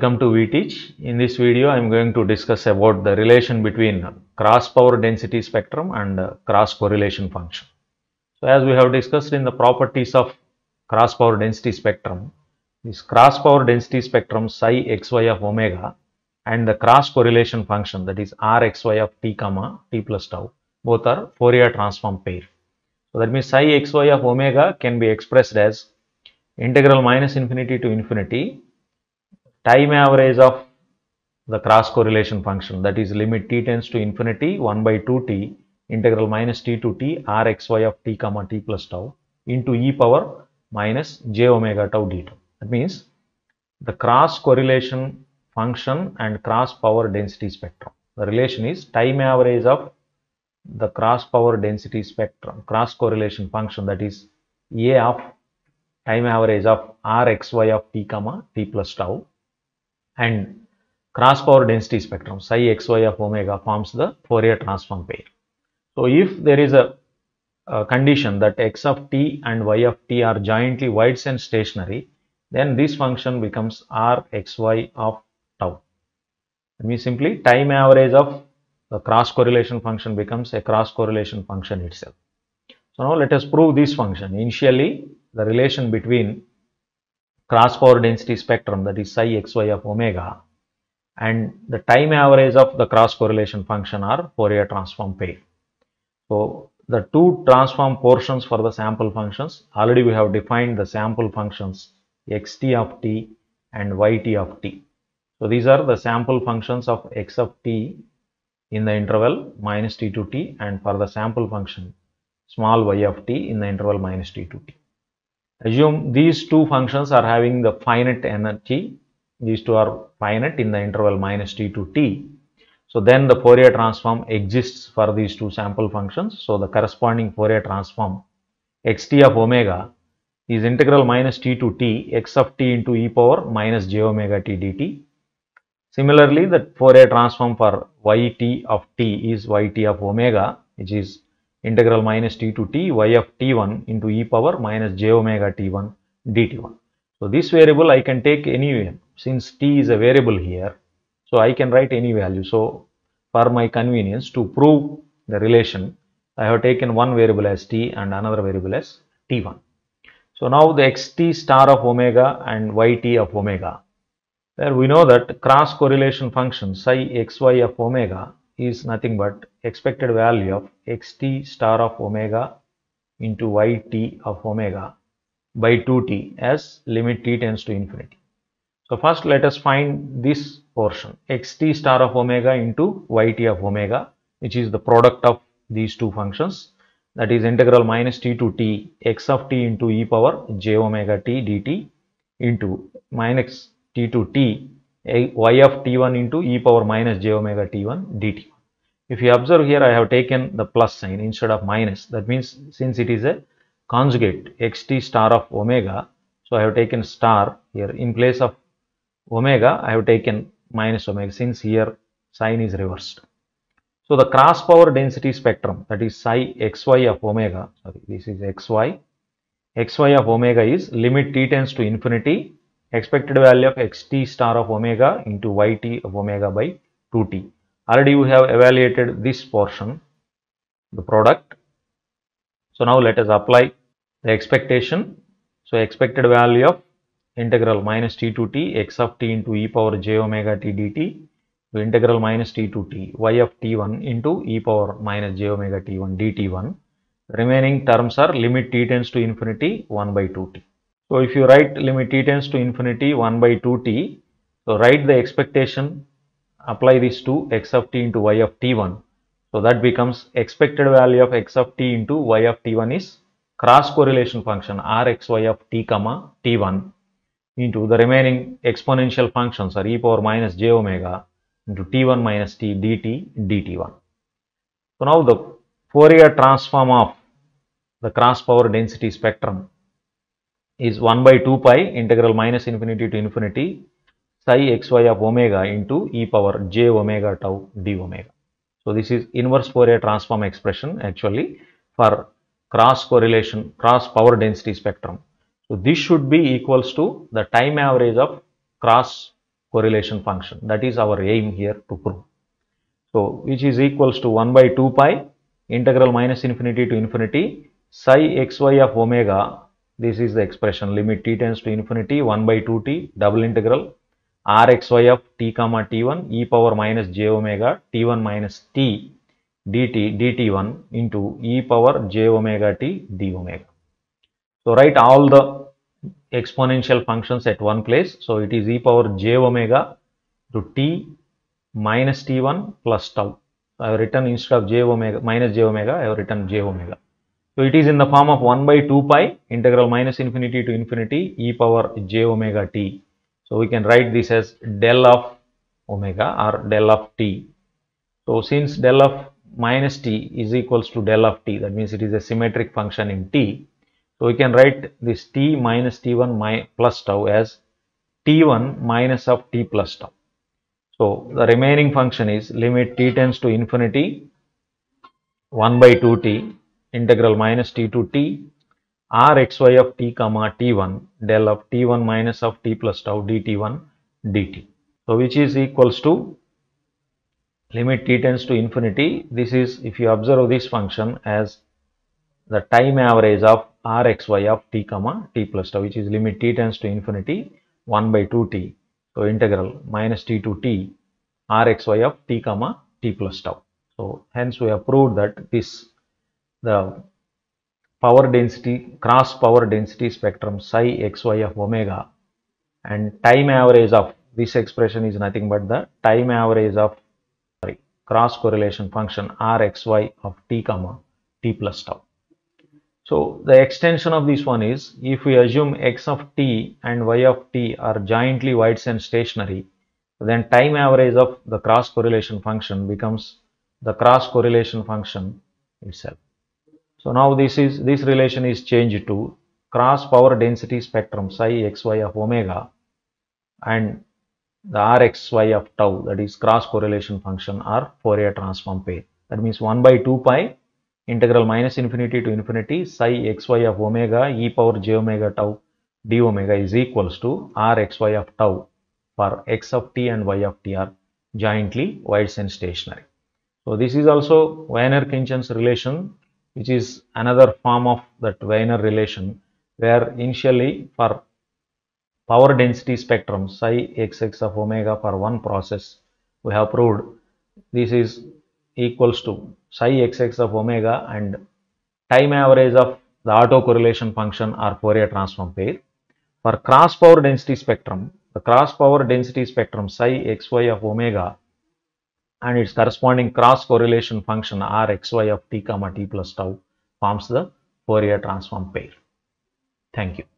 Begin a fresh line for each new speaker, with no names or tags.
Welcome to VeTeach. In this video, I am going to discuss about the relation between cross power density spectrum and uh, cross correlation function. So, as we have discussed in the properties of cross power density spectrum, this cross power density spectrum psi xy of omega and the cross correlation function that is r xy of t comma t plus tau both are Fourier transform pair. So, that means psi xy of omega can be expressed as integral minus infinity to infinity time average of the cross correlation function that is limit t tends to infinity 1 by 2t integral minus t to t r xy of t comma t plus tau into e power minus j omega tau d tau. That means the cross correlation function and cross power density spectrum. The relation is time average of the cross power density spectrum cross correlation function that is a of time average of r xy of t comma t plus tau and cross power density spectrum psi xy of omega forms the Fourier transform pair. So, if there is a, a, condition that x of t and y of t are jointly wide and stationary, then this function becomes r xy of tau. That means simply time average of the cross correlation function becomes a cross correlation function itself. So, now let us prove this function. Initially, the relation between cross power density spectrum that is psi xy of omega and the time average of the cross correlation function are Fourier transform pair. So, the two transform portions for the sample functions already we have defined the sample functions xt of t and yt of t. So, these are the sample functions of x of t in the interval minus t to t and for the sample function small y of t in the interval minus t to t. Assume these two functions are having the finite energy, these two are finite in the interval minus t to t. So, then the Fourier transform exists for these two sample functions. So, the corresponding Fourier transform xt of omega is integral minus t to t x of t into e power minus j omega t dt. Similarly, the Fourier transform for yt of t is yt of omega which is integral minus t to t y of t1 into e power minus j omega t1 dt1. So, this variable I can take any since t is a variable here. So, I can write any value. So, for my convenience to prove the relation I have taken one variable as t and another variable as t1. So, now the xt star of omega and yt of omega where we know that cross correlation function psi xy of omega is nothing but expected value of xt star of omega into yt of omega by 2t as limit t tends to infinity. So, first let us find this portion xt star of omega into yt of omega which is the product of these two functions that is integral minus t to t x of t into e power j omega t dt into minus t to t y of t1 into e power minus j omega t1 dt. If you observe here, I have taken the plus sign instead of minus. That means since it is a conjugate xt star of omega, so I have taken star here in place of omega, I have taken minus omega since here sign is reversed. So the cross power density spectrum that is psi xy of omega, sorry, this is xy, xy of omega is limit t tends to infinity, expected value of xt star of omega into yt of omega by 2t already we have evaluated this portion the product. So now let us apply the expectation. So expected value of integral minus t to t x of t into e power j omega t dt to integral minus t to t y of t1 into e power minus j omega t1 dt1 remaining terms are limit t tends to infinity 1 by 2t so if you write limit t tends to infinity 1 by 2t so write the expectation apply this to x of t into y of t1. So, that becomes expected value of x of t into y of t1 is cross correlation function r x y of t comma t1 into the remaining exponential functions are e power minus j omega into t1 minus t dt dt1. So, now the Fourier transform of the cross power density spectrum is 1 by 2 pi integral minus infinity to infinity psi xy of omega into e power j omega tau d omega. So, this is inverse Fourier transform expression actually for cross correlation cross power density spectrum. So, this should be equals to the time average of cross correlation function. That is our aim here to prove. So, which is equals to 1 by 2 pi integral minus infinity to infinity psi xy of omega. This is the expression limit t tends to infinity 1 by 2t double integral rxy of t comma t1 e power minus j omega t1 minus t dt dt1 into e power j omega t d omega. So, write all the exponential functions at one place. So, it is e power j omega to t minus t1 plus tau. I have written instead of j omega minus j omega, I have written j omega. So, it is in the form of 1 by 2 pi integral minus infinity to infinity e power j omega t. So, we can write this as del of omega or del of t. So, since del of minus t is equals to del of t, that means it is a symmetric function in t. So, we can write this t minus t1 my plus tau as t1 minus of t plus tau. So, the remaining function is limit t tends to infinity 1 by 2t integral minus t to t r xy of t comma t1 del of t1 minus of t plus tau dt1 dt. So, which is equals to limit t tends to infinity. This is if you observe this function as the time average of r xy of t comma t plus tau which is limit t tends to infinity 1 by 2t. So, integral minus t to t r xy of t comma t plus tau. So, hence we have proved that this the power density cross power density spectrum psi xy of omega and time average of this expression is nothing but the time average of sorry, cross correlation function r xy of t comma t plus tau. So, the extension of this one is if we assume x of t and y of t are jointly wide sense stationary, then time average of the cross correlation function becomes the cross correlation function itself. So, now this is this relation is changed to cross power density spectrum psi xy of omega and the rxy of tau that is cross correlation function are Fourier transform pair. That means 1 by 2 pi integral minus infinity to infinity psi xy of omega e power j omega tau d omega is equals to r xy of tau for x of t and y of t are jointly wide sense stationary. So, this is also Wiener-Khinchin's relation which is another form of that Wiener relation where initially for power density spectrum psi xx of omega for one process we have proved this is equals to psi xx of omega and time average of the autocorrelation function or Fourier transform pair. For cross power density spectrum, the cross power density spectrum psi xy of omega and its corresponding cross correlation function r xy of t comma t plus tau forms the Fourier transform pair. Thank you.